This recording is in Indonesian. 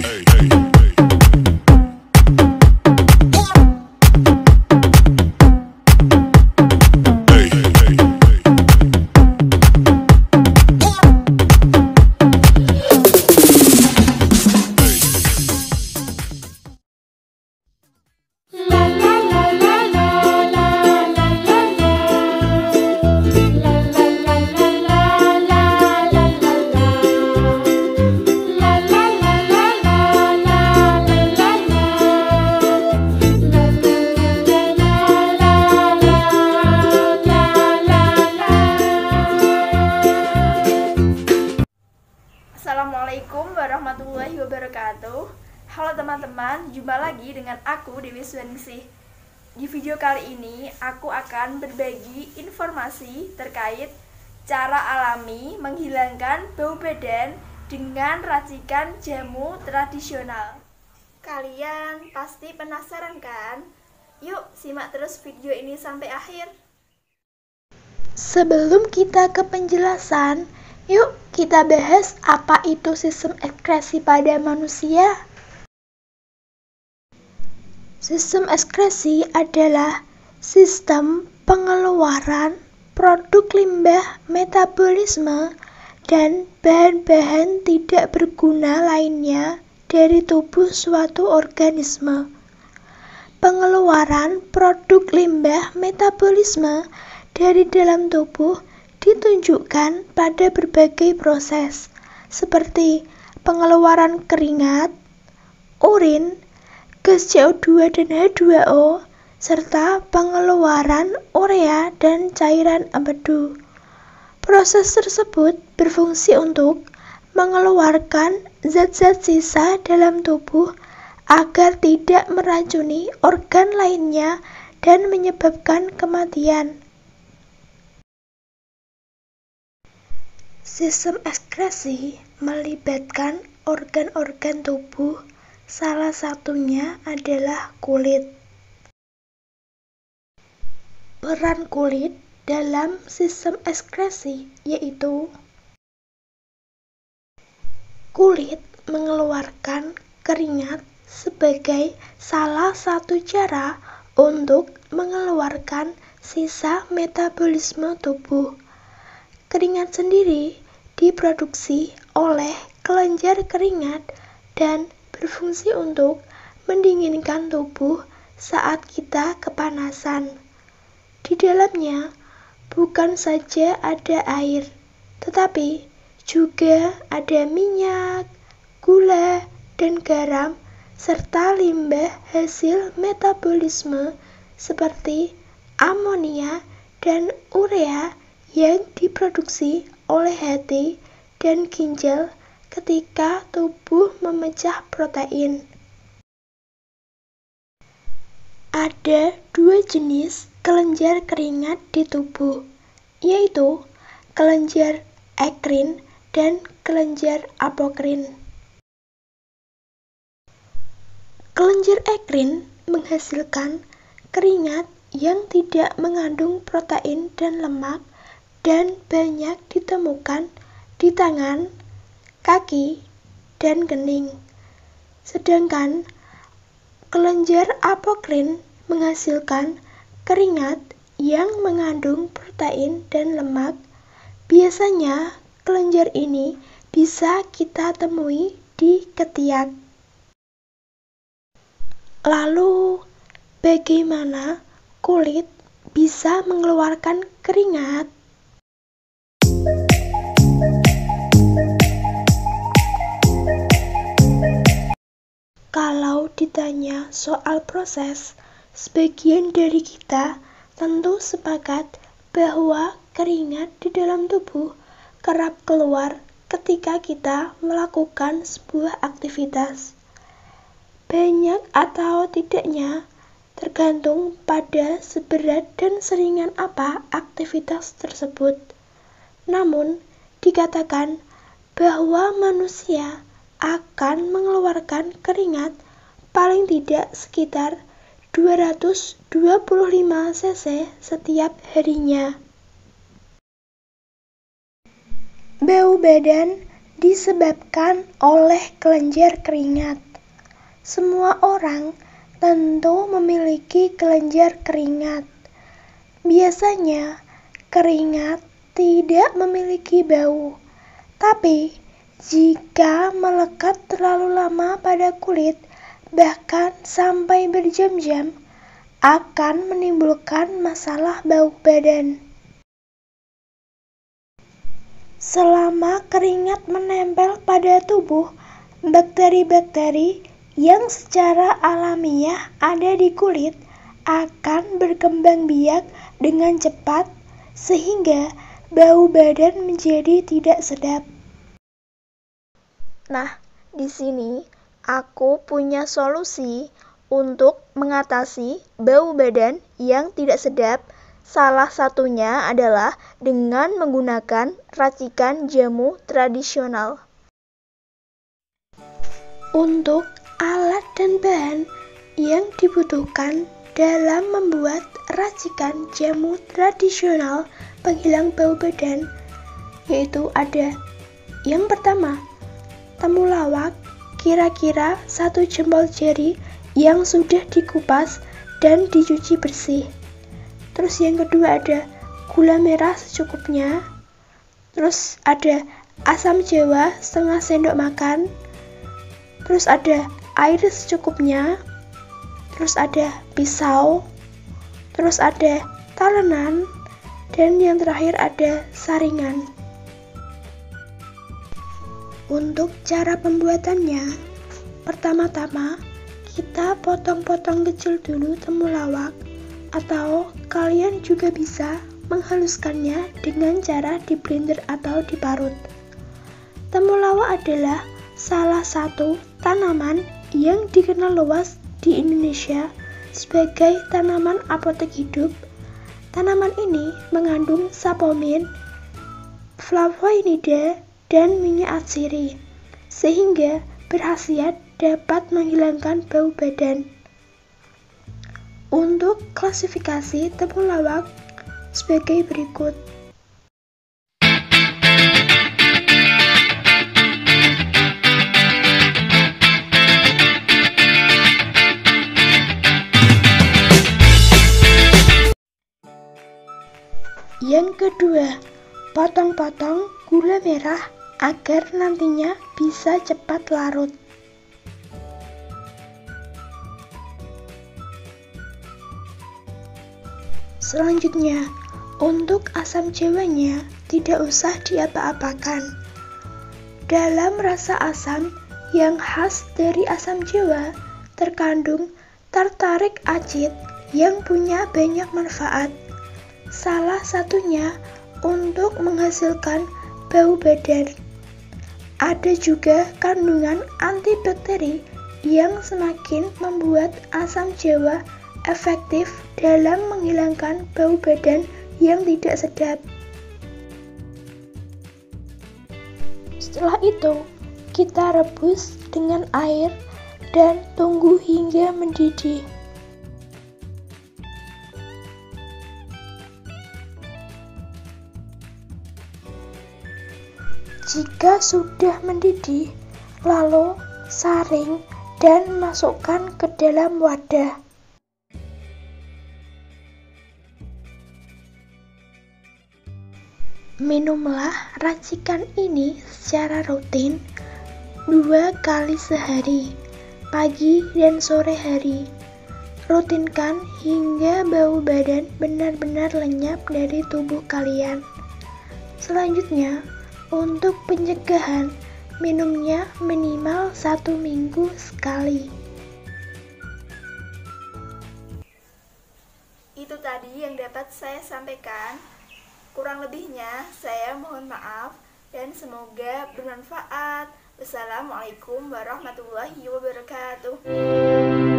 hey, hey. Teman-teman, jumpa lagi dengan aku Dewi Suwaningsih Di video kali ini, aku akan berbagi informasi terkait cara alami menghilangkan bau badan dengan racikan jamu tradisional Kalian pasti penasaran kan? Yuk, simak terus video ini sampai akhir Sebelum kita ke penjelasan, Yuk kita bahas apa itu sistem ekskresi pada manusia. Sistem ekskresi adalah sistem pengeluaran produk limbah metabolisme dan bahan-bahan tidak berguna lainnya dari tubuh suatu organisme. Pengeluaran produk limbah metabolisme dari dalam tubuh ditunjukkan pada berbagai proses, seperti pengeluaran keringat, urin, gas CO2 dan H2O, serta pengeluaran urea dan cairan empedu. Proses tersebut berfungsi untuk mengeluarkan zat-zat sisa dalam tubuh agar tidak meracuni organ lainnya dan menyebabkan kematian. Sistem ekskresi melibatkan organ-organ tubuh, salah satunya adalah kulit. Peran kulit dalam sistem ekskresi yaitu kulit mengeluarkan keringat sebagai salah satu cara untuk mengeluarkan sisa metabolisme tubuh. Keringat sendiri diproduksi oleh kelenjar keringat dan berfungsi untuk mendinginkan tubuh saat kita kepanasan. Di dalamnya bukan saja ada air, tetapi juga ada minyak, gula, dan garam, serta limbah hasil metabolisme seperti amonia dan urea yang diproduksi oleh hati dan ginjal ketika tubuh memecah protein. Ada dua jenis kelenjar keringat di tubuh, yaitu kelenjar ekrin dan kelenjar apokrin. Kelenjar ekrin menghasilkan keringat yang tidak mengandung protein dan lemak dan banyak ditemukan di tangan, kaki, dan kening. Sedangkan kelenjar apokrin menghasilkan keringat yang mengandung protein dan lemak. Biasanya kelenjar ini bisa kita temui di ketiak. Lalu, bagaimana kulit bisa mengeluarkan keringat? Kalau ditanya soal proses, sebagian dari kita tentu sepakat bahwa keringat di dalam tubuh kerap keluar ketika kita melakukan sebuah aktivitas. Banyak atau tidaknya tergantung pada seberat dan seringan apa aktivitas tersebut. Namun, dikatakan bahwa manusia akan mengeluarkan keringat paling tidak sekitar 225 cc setiap harinya. Bau badan disebabkan oleh kelenjar keringat. Semua orang tentu memiliki kelenjar keringat. Biasanya, keringat tidak memiliki bau, tapi jika melekat terlalu lama pada kulit, bahkan sampai berjam-jam, akan menimbulkan masalah bau badan. Selama keringat menempel pada tubuh, bakteri-bakteri yang secara alamiah ada di kulit akan berkembang biak dengan cepat sehingga bau badan menjadi tidak sedap. Nah, di sini aku punya solusi untuk mengatasi bau badan yang tidak sedap. Salah satunya adalah dengan menggunakan racikan jamu tradisional. Untuk alat dan bahan yang dibutuhkan dalam membuat racikan jamu tradisional penghilang bau badan yaitu ada yang pertama temulawak kira-kira satu jempol jari yang sudah dikupas dan dicuci bersih. Terus yang kedua ada gula merah secukupnya. Terus ada asam jawa setengah sendok makan. Terus ada air secukupnya. Terus ada pisau. Terus ada talenan. Dan yang terakhir ada saringan. Untuk cara pembuatannya, pertama-tama kita potong-potong kecil dulu temulawak atau kalian juga bisa menghaluskannya dengan cara di blender atau diparut. Temulawak adalah salah satu tanaman yang dikenal luas di Indonesia sebagai tanaman apotek hidup Tanaman ini mengandung saponin, flavonoida, dan minyak atsiri, sehingga berkhasiat dapat menghilangkan bau badan. Untuk klasifikasi temulawak sebagai berikut. Yang kedua, potong-potong gula merah agar nantinya bisa cepat larut. Selanjutnya, untuk asam jawanya tidak usah diapa-apakan. Dalam rasa asam yang khas dari asam jawa terkandung tartarik acid yang punya banyak manfaat Salah satunya untuk menghasilkan bau badan. Ada juga kandungan antibakteri yang semakin membuat asam jawa efektif dalam menghilangkan bau badan yang tidak sedap. Setelah itu, kita rebus dengan air dan tunggu hingga mendidih. Jika sudah mendidih, lalu saring dan masukkan ke dalam wadah. Minumlah racikan ini secara rutin dua kali sehari, pagi dan sore hari. Rutinkan hingga bau badan benar-benar lenyap dari tubuh kalian. Selanjutnya, untuk pencegahan, minumnya minimal satu minggu sekali. Itu tadi yang dapat saya sampaikan. Kurang lebihnya, saya mohon maaf dan semoga bermanfaat. Wassalamualaikum warahmatullahi wabarakatuh.